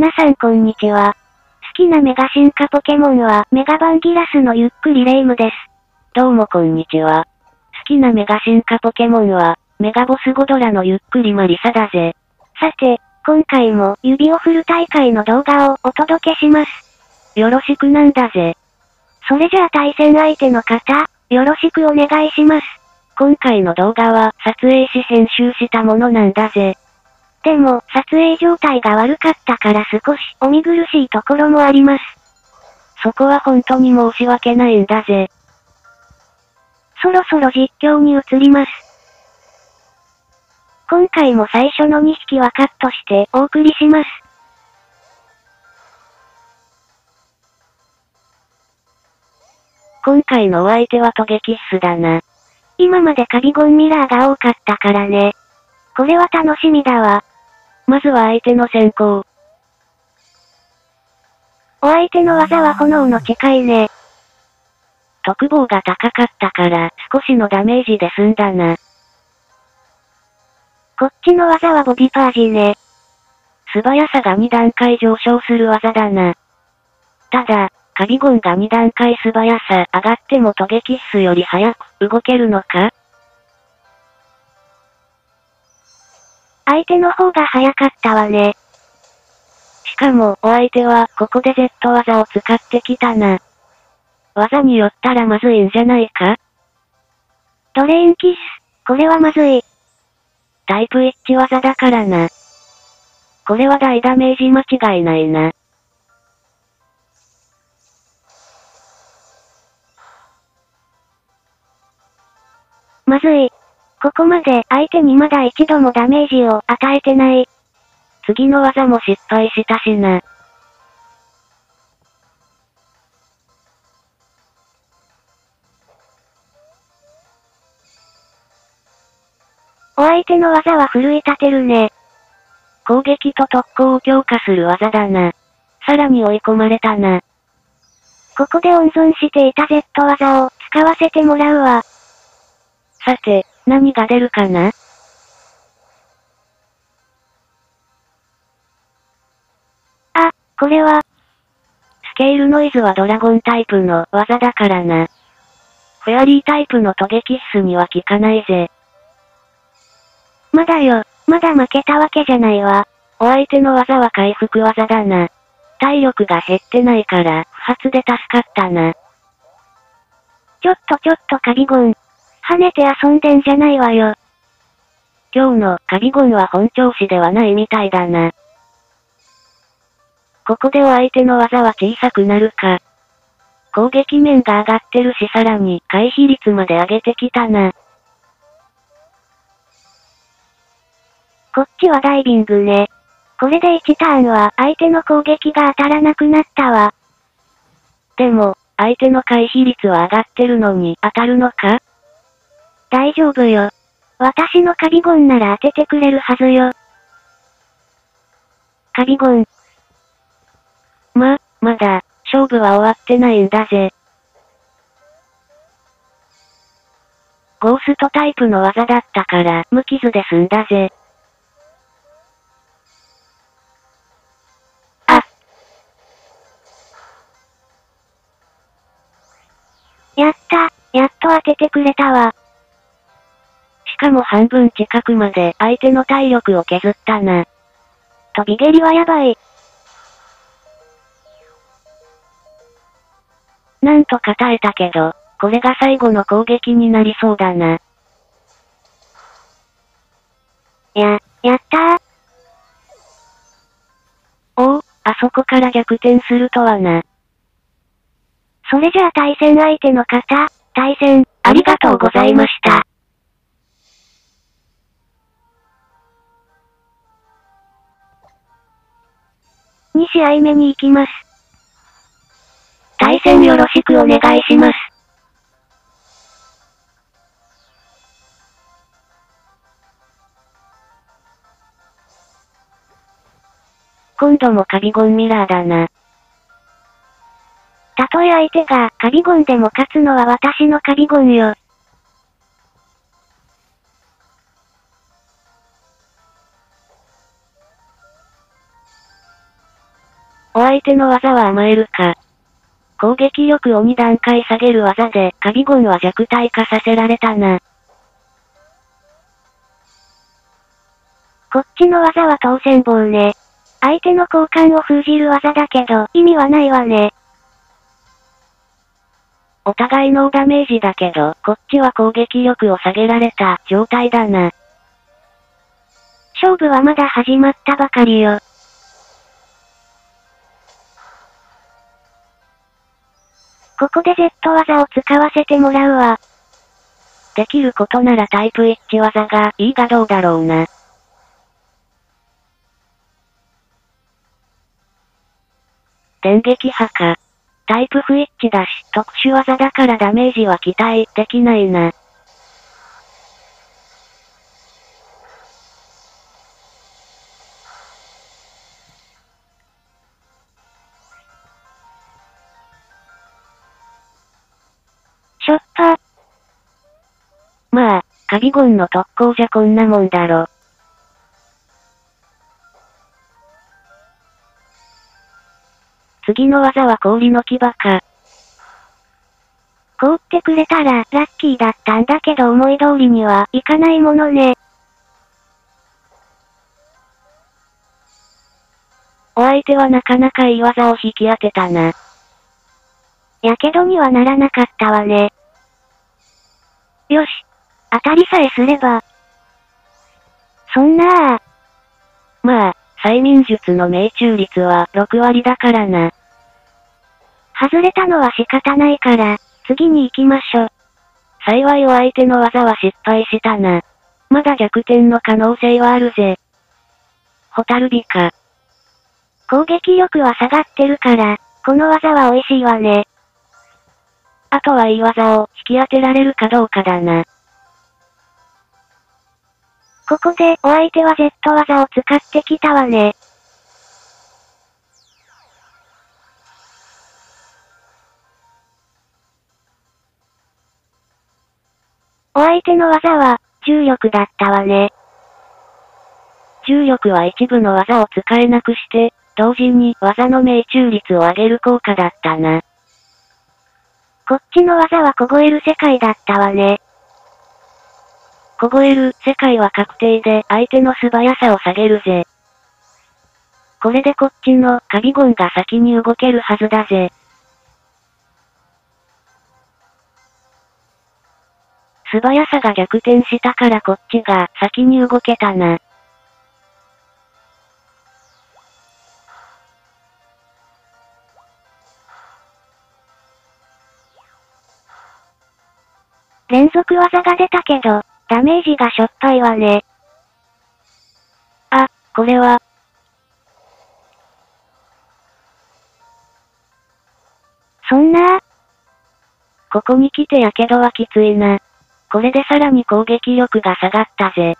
皆さんこんにちは。好きなメガ進化ポケモンはメガバンギラスのゆっくりレイムです。どうもこんにちは。好きなメガ進化ポケモンは、メガボスゴドラのゆっくりマリサだぜ。さて、今回も指を振る大会の動画をお届けします。よろしくなんだぜ。それじゃあ対戦相手の方、よろしくお願いします。今回の動画は撮影し編集したものなんだぜ。でも、撮影状態が悪かったから少しお見苦しいところもあります。そこは本当に申し訳ないんだぜ。そろそろ実況に移ります。今回も最初の2匹はカットしてお送りします。今回のお相手はトゲキッスだな。今までカビゴンミラーが多かったからね。これは楽しみだわ。まずは相手の先行。お相手の技は炎の誓いね。特防が高かったから少しのダメージで済んだな。こっちの技はボディパージね。素早さが2段階上昇する技だな。ただ、カビゴンが2段階素早さ上がってもトゲキッスより早く動けるのか？相手の方が早かったわね。しかも、お相手は、ここで Z 技を使ってきたな。技によったらまずいんじゃないか？ドレインキス、これはまずい。タイプ一致技だからな。これは大ダメージ間違いないな。まずい。ここまで相手にまだ一度もダメージを与えてない。次の技も失敗したしな。お相手の技は奮い立てるね。攻撃と特攻を強化する技だな。さらに追い込まれたな。ここで温存していた Z 技を使わせてもらうわ。さて、何が出るかな？あ、これは、スケールノイズはドラゴンタイプの技だからな。フェアリータイプのトゲキッスには効かないぜ。まだよ、まだ負けたわけじゃないわ。お相手の技は回復技だな。体力が減ってないから、不発で助かったな。ちょっとちょっとカビゴン。跳ねて遊んでんじゃないわよ。今日のカビゴンは本調子ではないみたいだな。ここでお相手の技は小さくなるか。攻撃面が上がってるしさらに回避率まで上げてきたな。こっちはダイビングね。これで1ターンは相手の攻撃が当たらなくなったわ。でも、相手の回避率は上がってるのに当たるのか？大丈夫よ。私のカビゴンなら当ててくれるはずよ。カビゴン。ま、まだ、勝負は終わってないんだぜ。ゴーストタイプの技だったから、無傷で済んだぜ。あ。やった、やっと当ててくれたわ。しかも半分近くまで相手の体力を削ったな。飛び蹴りはやばい。なんとか耐えたけど、これが最後の攻撃になりそうだな。や、やったー。おお、あそこから逆転するとはな。それじゃあ対戦相手の方、対戦、ありがとうございました。2試合目に行きます。対戦よろしくお願いします。今度もカビゴンミラーだな。たとえ相手がカビゴンでも勝つのは私のカビゴンよ。相手の技は甘えるか。攻撃力を2段階下げる技で、カビゴンは弱体化させられたな。こっちの技は当選棒ね。相手の交換を封じる技だけど、意味はないわね。お互いのダメージだけど、こっちは攻撃力を下げられた状態だな。勝負はまだ始まったばかりよ。ここで Z 技を使わせてもらうわ。できることならタイプ一致技がいいがどうだろうな。電撃波か。タイプ不一致だし、特殊技だからダメージは期待できないな。まあ、カビゴンの特攻じゃこんなもんだろ。次の技は氷の牙か。凍ってくれたらラッキーだったんだけど思い通りにはいかないものね。お相手はなかなかいい技を引き当てたな。やけどにはならなかったわね。よし。当たりさえすれば。そんなあ。まあ、催眠術の命中率は6割だからな。外れたのは仕方ないから、次に行きましょ。幸いお相手の技は失敗したな。まだ逆転の可能性はあるぜ。ホタルビか。攻撃力は下がってるから、この技は美味しいわね。あとはいい技を引き当てられるかどうかだな。ここでお相手は Z 技を使ってきたわね。お相手の技は、重力だったわね。重力は一部の技を使えなくして、同時に技の命中率を上げる効果だったな。こっちの技は凍える世界だったわね。凍える世界は確定で相手の素早さを下げるぜ。これでこっちのカビゴンが先に動けるはずだぜ。素早さが逆転したからこっちが先に動けたな。連続技が出たけど、ダメージがしょっぱいわね。あ、これは。そんな？ここに来てやけどはきついな。これでさらに攻撃力が下がったぜ。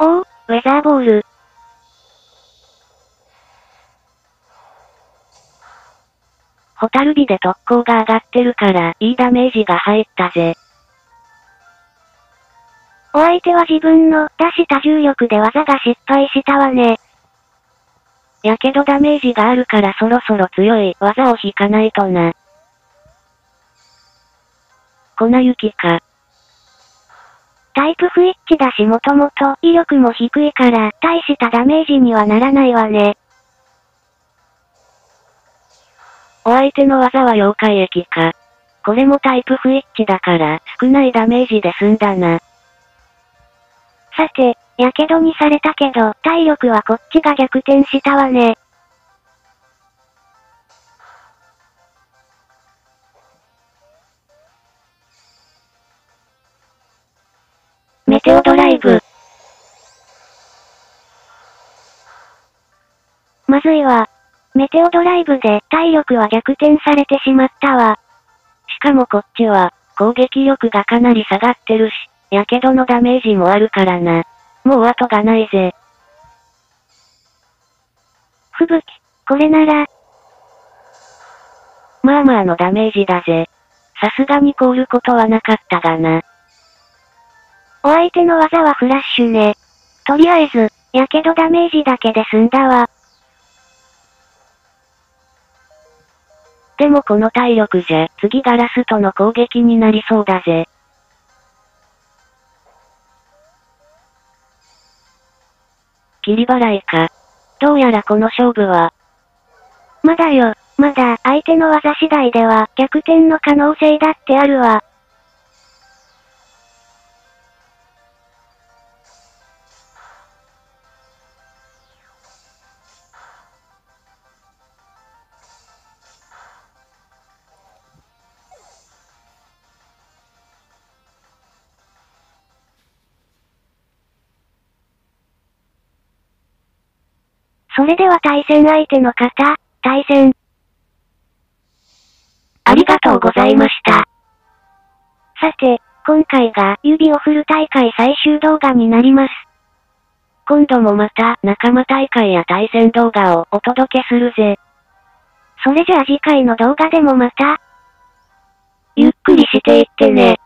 おお、ウェザーボール。ホタルビで特攻が上がってるから、いいダメージが入ったぜ。お相手は自分の出した重力で技が失敗したわね。やけどダメージがあるからそろそろ強い技を引かないとな。粉雪か。タイプ不一致だしもともと威力も低いから大したダメージにはならないわね。お相手の技は妖怪液か。これもタイプ不一致だから少ないダメージで済んだな。さて、やけどにされたけど、体力はこっちが逆転したわね。メテオドライブ。まずいわ。メテオドライブで体力は逆転されてしまったわ。しかもこっちは、攻撃力がかなり下がってるし、やけどのダメージもあるからな。もう後がないぜ。吹雪、これなら。まあまあのダメージだぜ。さすがに凍ることはなかったがな。お相手の技はフラッシュね。とりあえず、やけどダメージだけで済んだわ。でもこの体力じゃ、次ガラスとの攻撃になりそうだぜ。切り払いか。どうやらこの勝負は。まだよ、まだ、相手の技次第では、逆転の可能性だってあるわ。それでは対戦相手の方、対戦。ありがとうございました。さて、今回が指を振る大会最終動画になります。今度もまた仲間大会や対戦動画をお届けするぜ。それじゃあ次回の動画でもまた、ゆっくりしていってね。